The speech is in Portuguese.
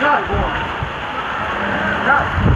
Vai, boa. Vai.